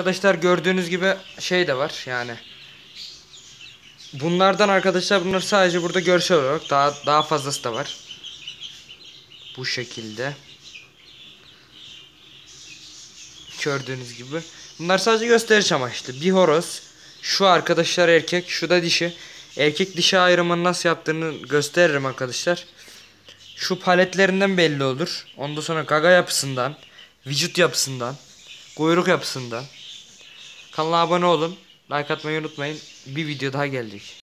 Arkadaşlar gördüğünüz gibi şey de var yani. Bunlardan arkadaşlar bunlar sadece burada görsel olarak daha daha fazlası da var. Bu şekilde. Gördüğünüz gibi. Bunlar sadece gösteriş amaçlı. Bir horoz. Şu arkadaşlar erkek, şu da dişi. Erkek dişi ayrımını nasıl yaptığını gösteririm arkadaşlar. Şu paletlerinden belli olur. Ondan sonra gaga yapısından, vücut yapısından, kuyruk yapısından. Kanala abone olun. Like atmayı unutmayın. Bir video daha gelecek.